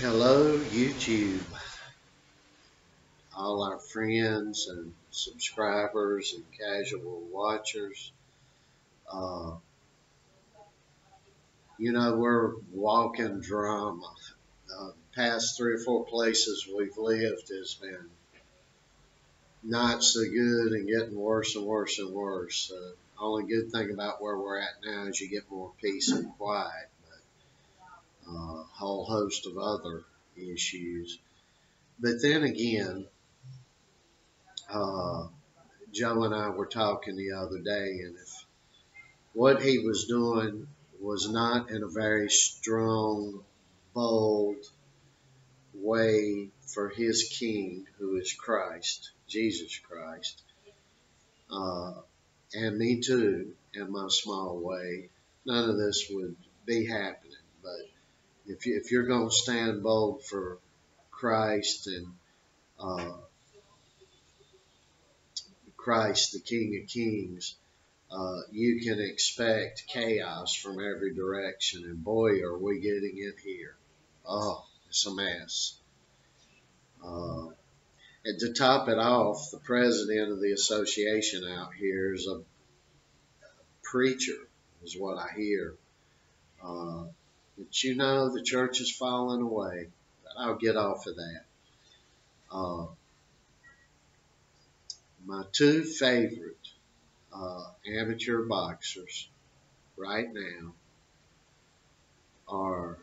Hello, YouTube. All our friends and subscribers and casual watchers. Uh, you know, we're walking drama. Uh, past three or four places we've lived has been not so good and getting worse and worse and worse. Uh, only good thing about where we're at now is you get more peace and quiet uh, whole host of other issues. But then again, uh, Joe and I were talking the other day, and if what he was doing was not in a very strong, bold way for his King, who is Christ, Jesus Christ, uh, and me too, in my small way, none of this would be happening. But if you if you're going to stand bold for Christ and uh, Christ, the King of Kings, uh, you can expect chaos from every direction. And boy, are we getting it here. Oh, it's a mess. Uh, and to top it off, the president of the association out here is a preacher, is what I hear. But you know the church is falling away. I'll get off of that. Uh, my two favorite uh, amateur boxers right now are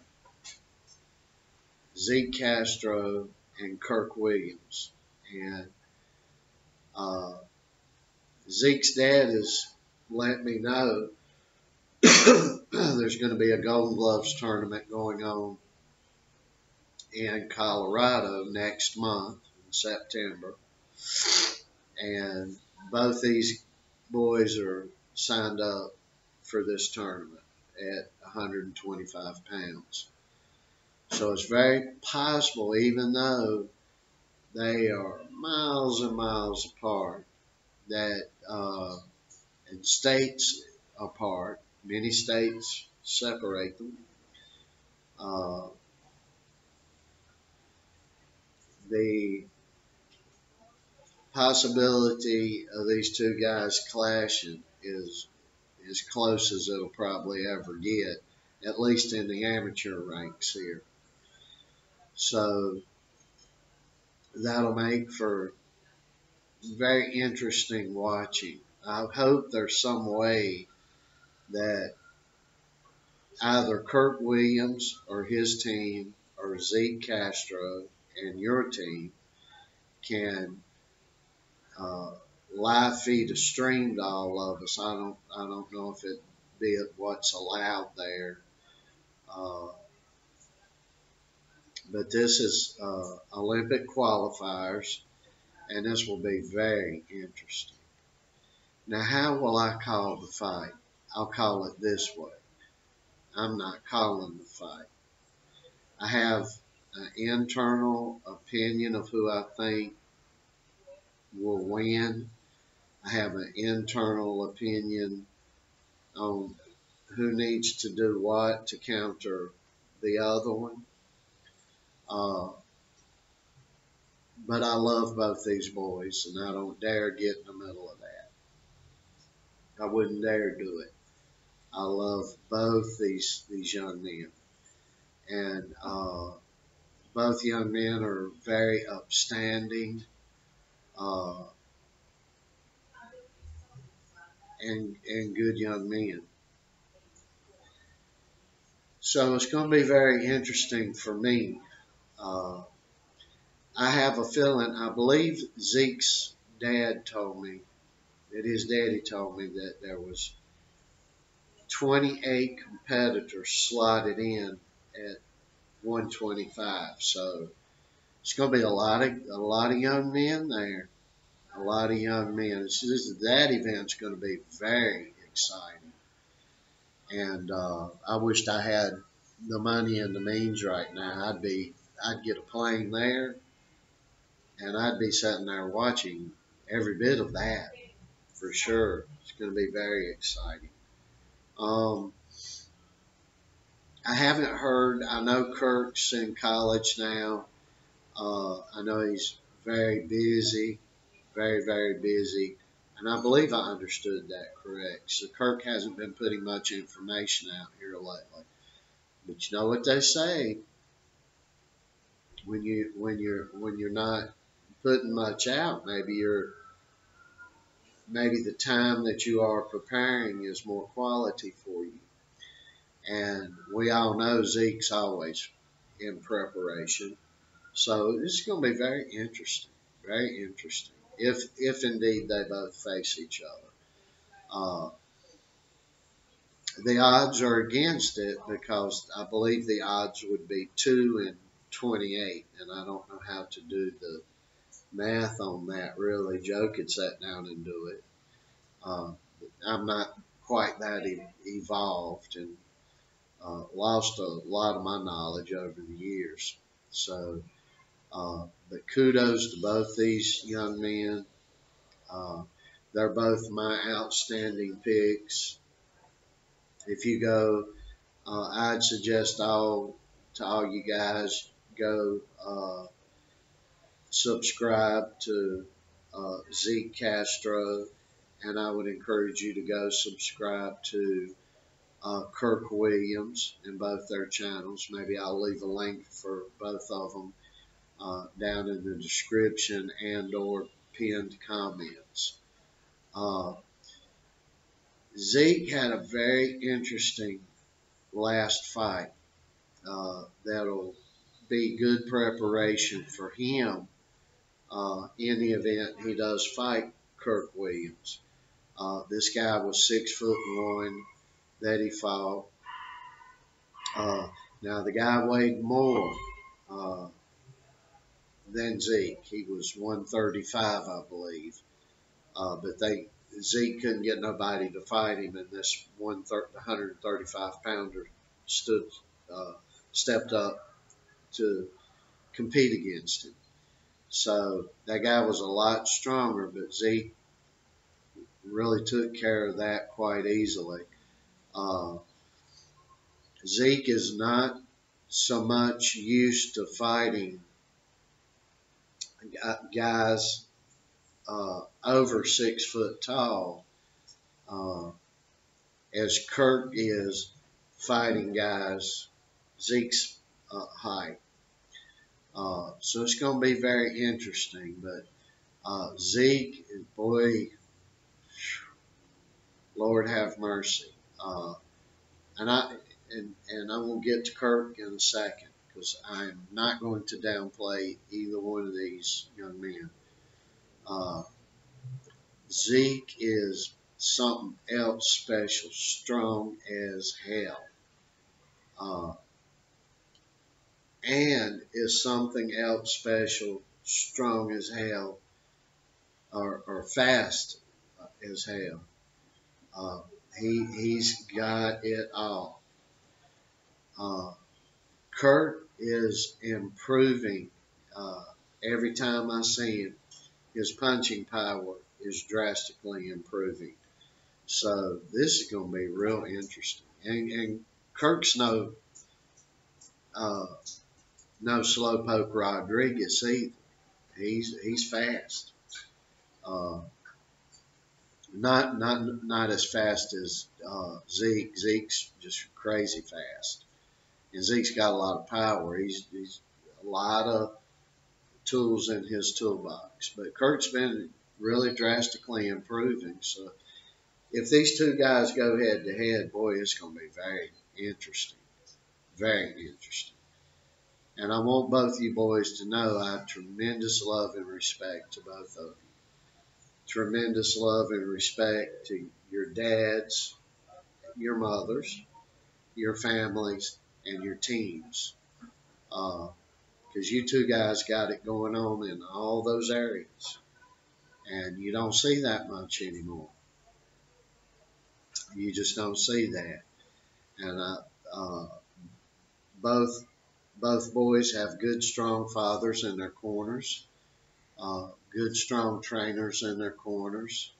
Zeke Castro and Kirk Williams. And uh, Zeke's dad has let me know there's going to be a Golden Gloves tournament going on in Colorado next month in September. And both these boys are signed up for this tournament at 125 pounds. So it's very possible, even though they are miles and miles apart, that uh, in states apart, Many states separate them. Uh, the possibility of these two guys clashing is as close as it'll probably ever get, at least in the amateur ranks here. So that'll make for very interesting watching. I hope there's some way that either Kirk Williams or his team or Zeke Castro and your team can uh, live feed a stream to all of us. I don't I don't know if it be it what's allowed there. Uh, but this is uh, Olympic qualifiers, and this will be very interesting. Now, how will I call the fight? I'll call it this way. I'm not calling the fight. I have an internal opinion of who I think will win. I have an internal opinion on who needs to do what to counter the other one. Uh, but I love both these boys, and I don't dare get in the middle of that. I wouldn't dare do it. I love both these these young men, and uh, both young men are very upstanding. Uh, and, and good young men. So it's going to be very interesting for me. Uh, I have a feeling, I believe Zeke's dad told me, that his daddy told me that there was 28 competitors slotted in at 125. So it's going to be a lot of a lot of young men there, a lot of young men. This, this that event's going to be very exciting, and uh, I wished I had the money and the means right now. I'd be I'd get a plane there, and I'd be sitting there watching every bit of that for sure. It's going to be very exciting. Um, I haven't heard. I know Kirk's in college now. Uh, I know he's very busy, very very busy, and I believe I understood that correct. So Kirk hasn't been putting much information out here lately. But you know what they say when you when you're when you're not putting much out, maybe you're maybe the time that you are preparing is more quality for you. And we all know Zeke's always in preparation. So is going to be very interesting, very interesting. If if indeed they both face each other, uh, the odds are against it because I believe the odds would be two and twenty-eight, and I don't know how to do the math on that really. Joe could sit down and do it. Uh, I'm not quite that e- evolved and uh, lost a lot of my knowledge over the years. So, uh, but kudos to both these young men. Uh, they're both my outstanding picks. If you go, uh, I'd suggest all to all you guys go uh, subscribe to uh, Zeke Castro, and I would encourage you to go subscribe to uh, Kirk Williams in both their channels. Maybe I'll leave a link for both of them uh, down in the description and or pinned comments. Uh, Zeke had a very interesting last fight uh, that'll be good preparation for him uh, in the event he does fight Kirk Williams. Uh, this guy was six foot one that he fought. Uh, now the guy weighed more uh, than Zeke. He was 135, I believe. Uh, but they Zeke couldn't get nobody to fight him, and this 135 pounder stood uh, stepped up to compete against him. So that guy was a lot stronger, but Zeke really took care of that quite easily. Uh, Zeke is not so much used to fighting guys uh, over six foot tall uh, as Kirk is fighting guys Zeke's uh, height. Uh, so it's going to be very interesting. But uh, Zeke, boy, Lord have mercy. Uh, and I and and I will get to Kirk in a second because I am not going to downplay either one of these young men. Uh, Zeke is something else special, strong as hell. And is something else special, strong as hell, or, or fast as hell. Uh, he he's got it all. Uh, Kirk is improving uh, every time I see him. His punching power is drastically improving. So this is going to be real interesting. And, and Kirk's no uh, no slowpoke Rodriguez either. He's he's fast. Uh, not not not as fast as uh, Zeke. Zeke's just crazy fast, and Zeke's got a lot of power. He's he's a lot of tools in his toolbox. But Kirk's been really drastically improving. So if these two guys go head to head, boy, it's going to be very interesting. Very interesting. And I want both you boys to know I have tremendous love and respect to both of you. Tremendous love and respect to your dads, your mothers, your families, and your teams. Because uh, you two guys got it going on in all those areas. And you don't see that much anymore. You just don't see that. And uh, uh, both both boys have good, strong fathers in their corners, uh, good, strong trainers in their corners,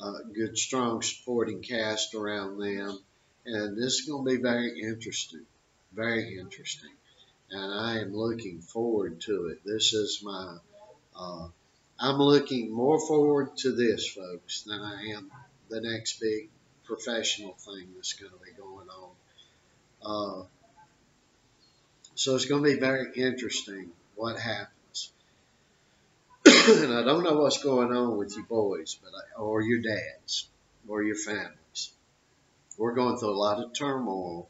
uh, good, strong supporting cast around them. And this is going to be very interesting. very interesting. And I am looking forward to it. This is my, uh, I'm looking more forward to this, folks, than I am the next big professional thing that's going to be going on. So it's going to be very interesting what happens. and I don't know what's going on with you boys, but I, or your dads, or your families. We're going through a lot of turmoil,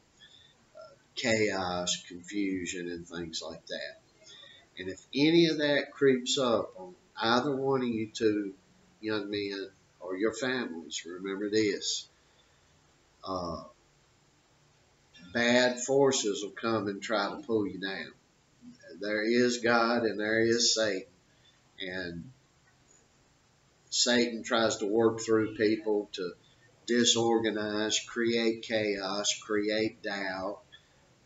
uh, chaos, confusion, and things like that. And if any of that creeps up on either one of you two young men or your families, remember this. Uh, bad forces will come and try to pull you down. There is God and there is Satan. And Satan tries to work through people to disorganize, create chaos, create doubt,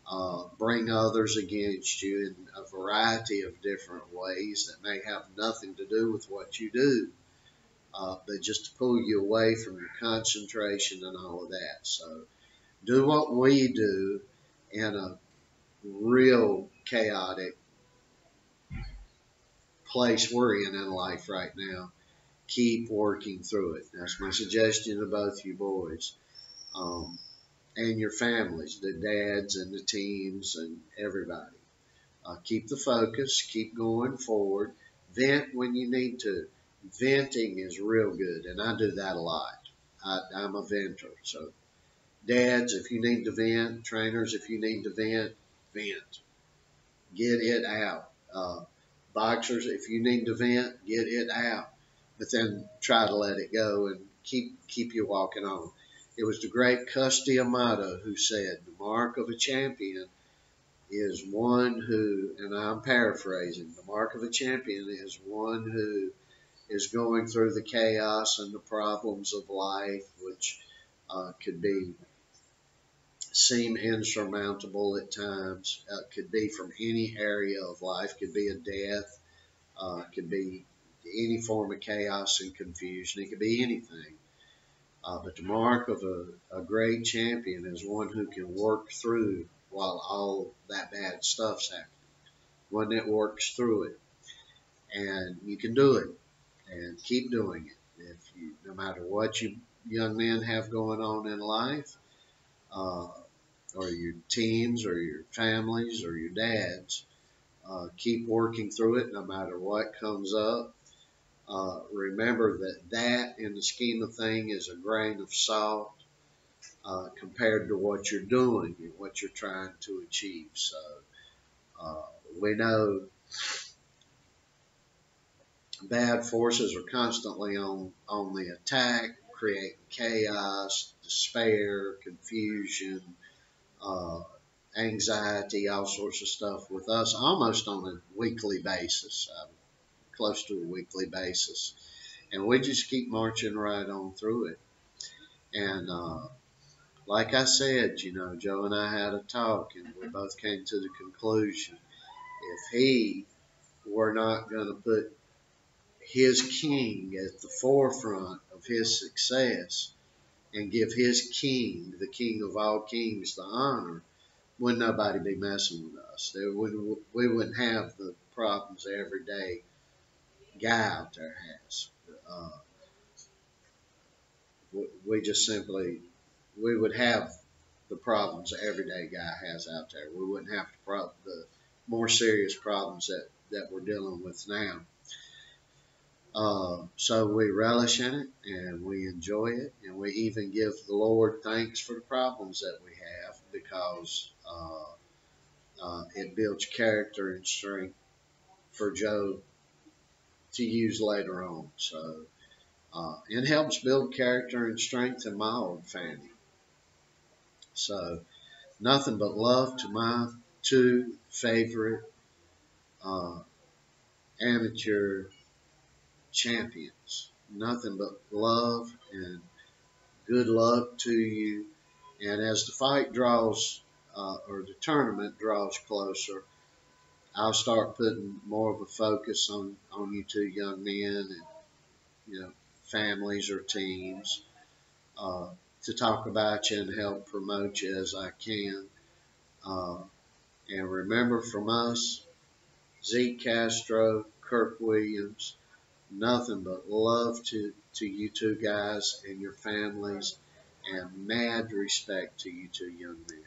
uh, bring others against you in a variety of different ways that may have nothing to do with what you do, uh, but just to pull you away from your concentration and all of that. So do what we do in a real chaotic place we're in in life right now. Keep working through it. That's my suggestion to both you boys. Um, and your families, the dads and the teams and everybody. Uh, keep the focus, keep going forward. Vent when you need to. Venting is real good, and I do that a lot. I, I'm a venter, so dads, if you need to vent, trainers, if you need to vent, vent. Get it out. Uh, boxers, if you need to vent, get it out. But then try to let it go and keep keep you walking on. It was the great Cus D'Amato who said, the mark of a champion is one who, and I'm paraphrasing, the mark of a champion is one who is going through the chaos and the problems of life, which uh, could be seem insurmountable at times. Uh, could be from any area of life. Could be a death. Uh, could be any form of chaos and confusion. It could be anything. Uh, but the mark of a, a great champion is one who can work through while all that bad stuff's happening. One that works through it. And you can do it. And keep doing it. If you, no matter what you young men have going on in life, uh, or your teams, or your families, or your dads, uh, keep working through it no matter what comes up. Uh, remember that that in the scheme of thing is a grain of salt uh, compared to what you're doing and what you're trying to achieve. So uh, we know bad forces are constantly on, on the attack, creating chaos, despair, confusion, uh, anxiety, all sorts of stuff with us almost on a weekly basis. Um, close to a weekly basis. And we just keep marching right on through it. And uh, like I said, you know, Joe and I had a talk, and we both came to the conclusion if he were not going to put his king at the forefront of his success and give his king, the king of all kings, the honor, wouldn't nobody be messing with us. There would, we wouldn't have the problems every day guy out there has. Uh, we just simply, we would have the problems the everyday guy has out there. We wouldn't have the, the more serious problems that, that we're dealing with now. Uh, so we relish in it and we enjoy it and we even give the Lord thanks for the problems that we have because uh, uh, it builds character and strength for Joe to use later on. So uh, it helps build character and strength in my old family. So nothing but love to my two favorite uh, amateur champions. Nothing but love and good luck to you. And as the fight draws, uh, or the tournament draws closer, I'll start putting more of a focus on, on you two young men and, you know, families or teams uh, to talk about you and help promote you as I can. Uh, and remember from us, Zeke Castro, Kirk Williams, nothing but love to, to you two guys and your families, and mad respect to you two young men.